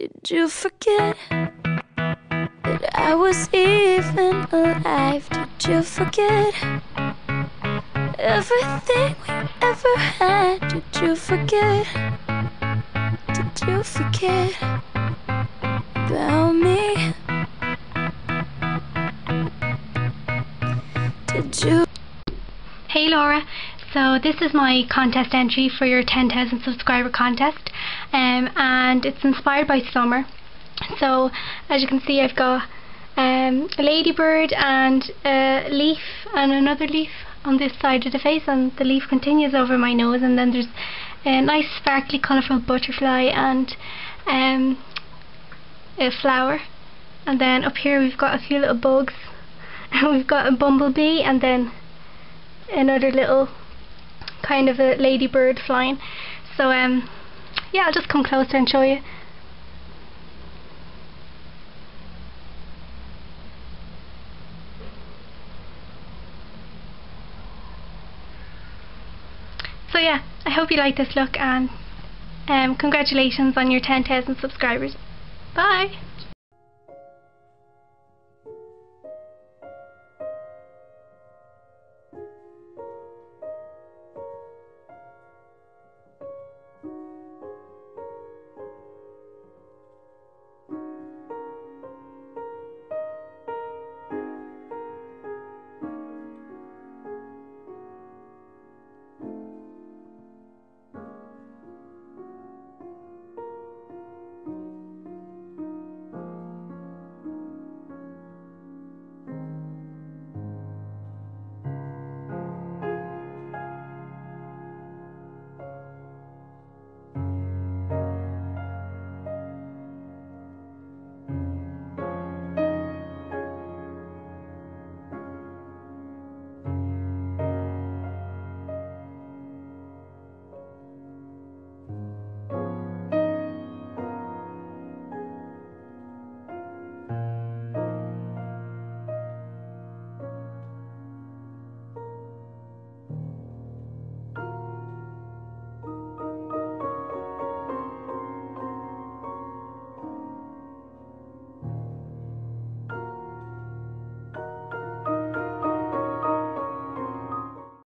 Did you forget that I was even alive? Did you forget everything we ever had? Did you forget? Did you forget about me? Did you? Hey Laura, so this is my contest entry for your 10,000 subscriber contest um, and it's inspired by summer. So as you can see I've got um, a ladybird and a leaf and another leaf on this side of the face and the leaf continues over my nose and then there's a nice sparkly colourful butterfly and um, a flower and then up here we've got a few little bugs and we've got a bumblebee and then another little kind of a ladybird flying. So um yeah, I'll just come closer and show you. So yeah, I hope you like this look and um, congratulations on your 10,000 subscribers. Bye!